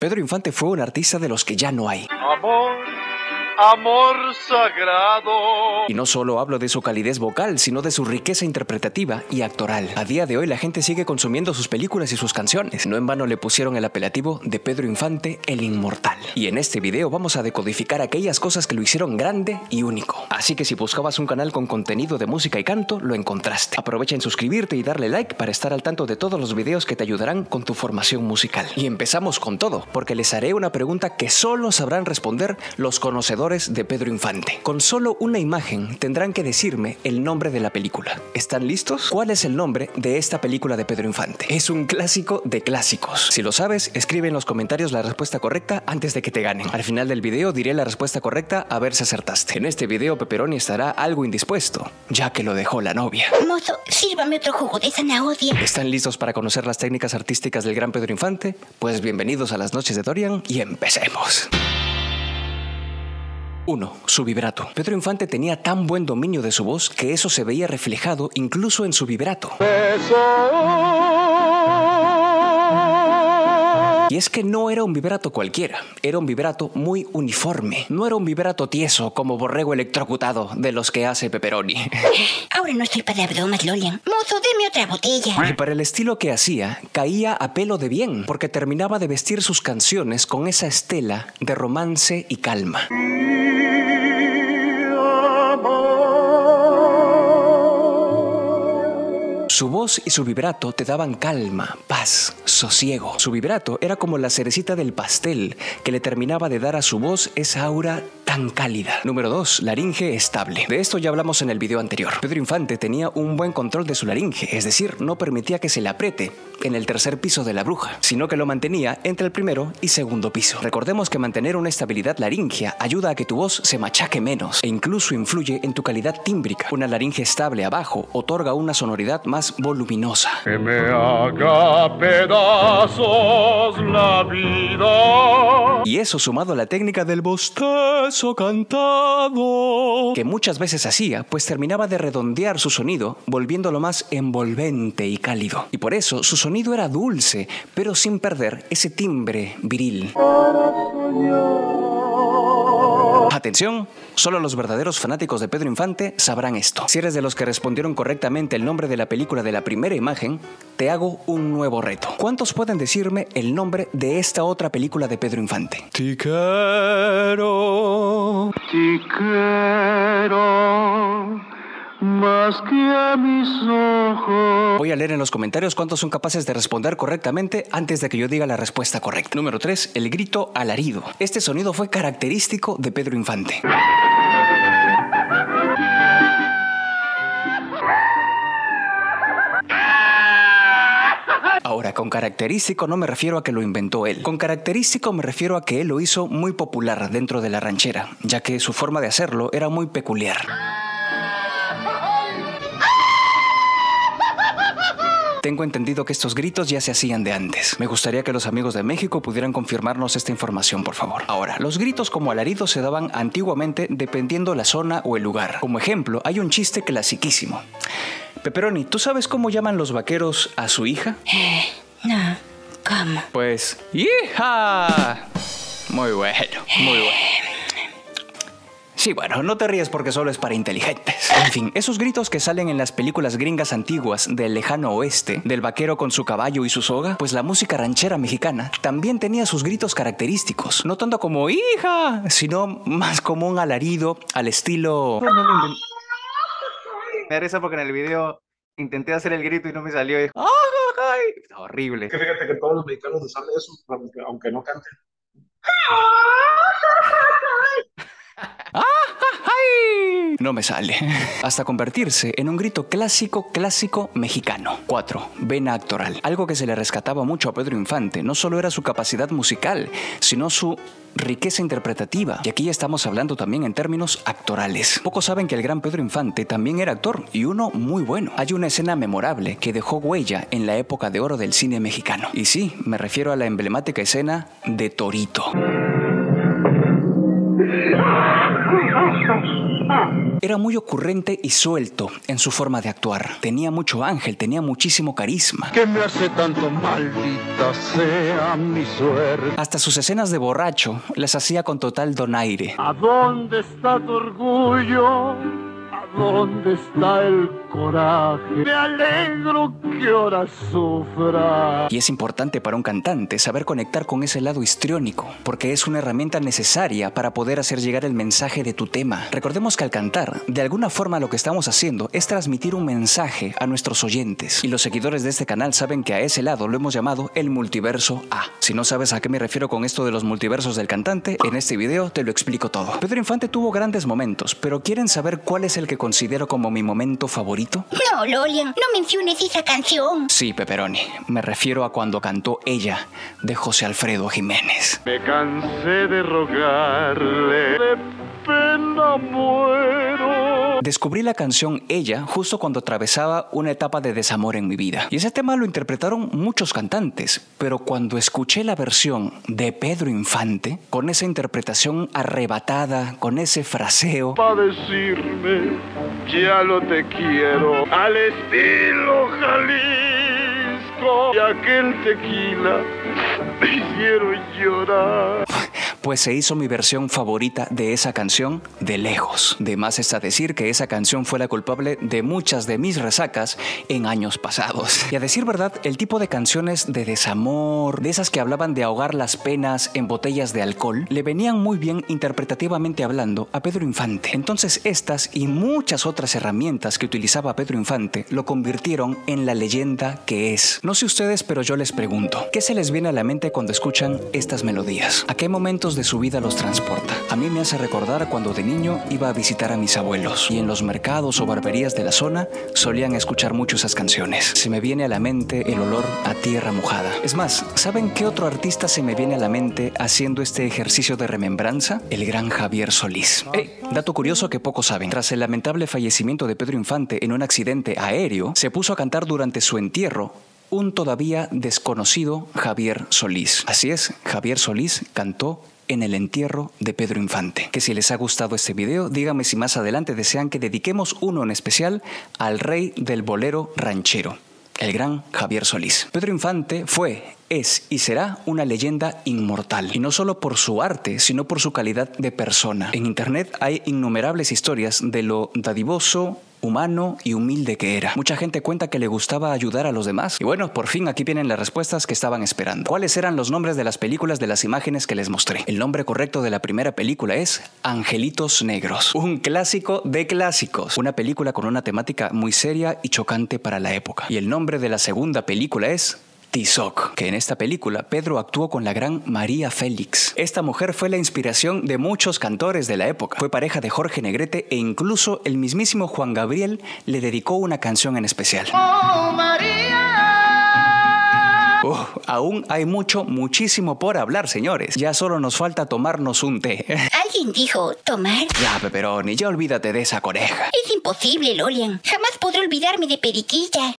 Pedro Infante fue un artista de los que ya no hay. Amor sagrado. Y no solo hablo de su calidez vocal, sino de su riqueza interpretativa y actoral. A día de hoy la gente sigue consumiendo sus películas y sus canciones. No en vano le pusieron el apelativo de Pedro Infante el Inmortal. Y en este video vamos a decodificar aquellas cosas que lo hicieron grande y único. Así que si buscabas un canal con contenido de música y canto, lo encontraste. Aprovecha en suscribirte y darle like para estar al tanto de todos los videos que te ayudarán con tu formación musical. Y empezamos con todo, porque les haré una pregunta que solo sabrán responder los conocedores de Pedro Infante. Con solo una imagen tendrán que decirme el nombre de la película. ¿Están listos? ¿Cuál es el nombre de esta película de Pedro Infante? Es un clásico de clásicos. Si lo sabes, escribe en los comentarios la respuesta correcta antes de que te ganen. Al final del video diré la respuesta correcta a ver si acertaste. En este video Pepperoni estará algo indispuesto, ya que lo dejó la novia. Mozo, sírvame otro jugo de zanahoria. ¿Están listos para conocer las técnicas artísticas del gran Pedro Infante? Pues bienvenidos a las noches de Dorian y empecemos. 1. Su vibrato. Pedro Infante tenía tan buen dominio de su voz que eso se veía reflejado incluso en su vibrato. Y es que no era un vibrato cualquiera, era un vibrato muy uniforme. No era un vibrato tieso como borrego electrocutado de los que hace Pepperoni. Ahora no estoy para bromas, Lolian. Mozo, deme otra botella. Y para el estilo que hacía, caía a pelo de bien, porque terminaba de vestir sus canciones con esa estela de romance y calma. Su voz y su vibrato te daban calma, paz, sosiego. Su vibrato era como la cerecita del pastel que le terminaba de dar a su voz esa aura tan cálida. Número 2. Laringe estable. De esto ya hablamos en el video anterior. Pedro Infante tenía un buen control de su laringe, es decir, no permitía que se le apriete en el tercer piso de la bruja, sino que lo mantenía entre el primero y segundo piso. Recordemos que mantener una estabilidad laringea ayuda a que tu voz se machaque menos e incluso influye en tu calidad tímbrica. Una laringe estable abajo otorga una sonoridad más voluminosa. Que me haga pedazos la vida. Y eso sumado a la técnica del bostezo cantado, que muchas veces hacía, pues terminaba de redondear su sonido, volviéndolo más envolvente y cálido. Y por eso su sonido era dulce, pero sin perder ese timbre viril. Atención, solo los verdaderos fanáticos de Pedro Infante sabrán esto. Si eres de los que respondieron correctamente el nombre de la película de la primera imagen, te hago un nuevo reto. ¿Cuántos pueden decirme el nombre de esta otra película de Pedro Infante? Te quiero más que a mis ojos. Voy a leer en los comentarios cuántos son capaces de responder correctamente antes de que yo diga la respuesta correcta. Número 3. El grito alarido. Este sonido fue característico de Pedro Infante. Ahora, con característico no me refiero a que lo inventó él. Con característico me refiero a que él lo hizo muy popular dentro de la ranchera, ya que su forma de hacerlo era muy peculiar. Tengo entendido que estos gritos ya se hacían de antes. Me gustaría que los amigos de México pudieran confirmarnos esta información, por favor. Ahora, los gritos como alaridos se daban antiguamente dependiendo la zona o el lugar. Como ejemplo, hay un chiste clasiquísimo. Pepperoni, ¿tú sabes cómo llaman los vaqueros a su hija? No, ¿cómo? Pues, ¡hija! Muy bueno, muy bueno. Sí, bueno, no te ríes porque solo es para inteligentes. En fin, esos gritos que salen en las películas gringas antiguas del lejano oeste, del vaquero con su caballo y su soga, pues la música ranchera mexicana también tenía sus gritos característicos, no tanto como hija, sino más como un alarido al estilo... Me da risa porque en el video intenté hacer el grito y no me salió. y dijo, ¡Ay! Está horrible. Que fíjate que todos los mexicanos les sale eso, aunque, aunque no canten. No me sale. Hasta convertirse en un grito clásico, clásico mexicano. 4. Vena actoral. Algo que se le rescataba mucho a Pedro Infante no solo era su capacidad musical, sino su riqueza interpretativa. Y aquí estamos hablando también en términos actorales. Pocos saben que el gran Pedro Infante también era actor y uno muy bueno. Hay una escena memorable que dejó huella en la época de oro del cine mexicano. Y sí, me refiero a la emblemática escena de Torito. Era muy ocurrente y suelto en su forma de actuar. Tenía mucho ángel, tenía muchísimo carisma. ¿Qué me hace tanto maldita sea mi suerte? Hasta sus escenas de borracho las hacía con total donaire. ¿A dónde está tu orgullo? ¿A dónde está el coraje? Me alegro que ahora sufra. Y es importante para un cantante saber conectar con ese lado histriónico, porque es una herramienta necesaria para poder hacer llegar el mensaje de tu tema. Recordemos que al cantar, de alguna forma lo que estamos haciendo es transmitir un mensaje a nuestros oyentes. Y los seguidores de este canal saben que a ese lado lo hemos llamado el multiverso A. Si no sabes a qué me refiero con esto de los multiversos del cantante, en este video te lo explico todo. Pedro Infante tuvo grandes momentos, pero ¿quieren saber cuál es el que considero como mi momento favorito? No, Lolian, no menciones esa canción. Sí, Pepperoni. Me refiero a cuando cantó ella de José Alfredo Jiménez. Me cansé de rogarle, de pena muero. Descubrí la canción Ella justo cuando atravesaba una etapa de desamor en mi vida. Y ese tema lo interpretaron muchos cantantes, pero cuando escuché la versión de Pedro Infante, con esa interpretación arrebatada, con ese fraseo, Pa' decirme, ya lo te quiero, al estilo Jalisco. Y aquel tequila me hicieron llorar. Pues se hizo mi versión favorita de esa canción de lejos. De más está decir que esa canción fue la culpable de muchas de mis resacas en años pasados. Y a decir verdad, el tipo de canciones de desamor, de esas que hablaban de ahogar las penas en botellas de alcohol, le venían muy bien interpretativamente hablando a Pedro Infante. Entonces estas y muchas otras herramientas que utilizaba Pedro Infante lo convirtieron en la leyenda que es. No sé ustedes, pero yo les pregunto, ¿qué se les viene a la mente cuando escuchan estas melodías? ¿A qué momentos de su vida los transporta? A mí me hace recordar cuando de niño iba a visitar a mis abuelos y en los mercados o barberías de la zona solían escuchar mucho esas canciones. Se me viene a la mente el olor a tierra mojada. Es más, ¿saben qué otro artista se me viene a la mente haciendo este ejercicio de remembranza? El gran Javier Solís. Ey, dato curioso que pocos saben. Tras el lamentable fallecimiento de Pedro Infante en un accidente aéreo, se puso a cantar durante su entierro un todavía desconocido Javier Solís. Así es, Javier Solís cantó en el entierro de Pedro Infante. Que si les ha gustado este video, díganme si más adelante desean que dediquemos uno en especial al rey del bolero ranchero, el gran Javier Solís. Pedro Infante fue, es y será una leyenda inmortal. Y no solo por su arte, sino por su calidad de persona. En internet hay innumerables historias de lo dadivoso, humano y humilde que era. Mucha gente cuenta que le gustaba ayudar a los demás. Y bueno, por fin aquí vienen las respuestas que estaban esperando. ¿Cuáles eran los nombres de las películas de las imágenes que les mostré? El nombre correcto de la primera película es Angelitos Negros, un clásico de clásicos, una película con una temática muy seria y chocante para la época. Y el nombre de la segunda película es Tizoc, que en esta película Pedro actuó con la gran María Félix. Esta mujer fue la inspiración de muchos cantores de la época. Fue pareja de Jorge Negrete e incluso el mismísimo Juan Gabriel le dedicó una canción en especial. Oh, aún hay mucho, muchísimo por hablar, señores. Ya solo nos falta tomarnos un té. Alguien dijo tomar. ya, Pepperoni, ya olvídate de esa coneja. Es imposible, Lolian. Jamás podré olvidarme de Periquilla.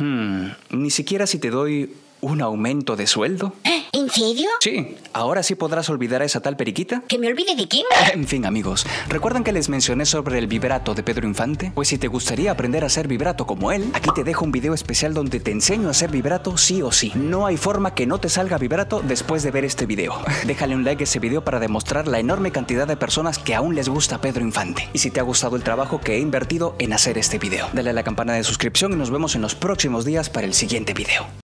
Hmm, ni siquiera si te doy un aumento de sueldo. ¿En serio? Sí, ahora sí podrás olvidar a esa tal periquita. ¿Que me olvide de quién? En fin, amigos, ¿recuerdan que les mencioné sobre el vibrato de Pedro Infante? Pues si te gustaría aprender a hacer vibrato como él, aquí te dejo un video especial donde te enseño a hacer vibrato sí o sí. No hay forma que no te salga vibrato después de ver este video. Déjale un like a ese video para demostrar la enorme cantidad de personas que aún les gusta Pedro Infante. Y si te ha gustado el trabajo que he invertido en hacer este video, dale a la campana de suscripción y nos vemos en los próximos días para el siguiente video.